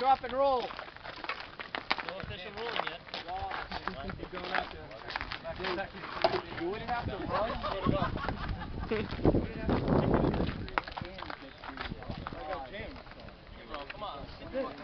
drop, and roll. No official ruling yet. Keep going out there. You wouldn't have to run. You wouldn't have to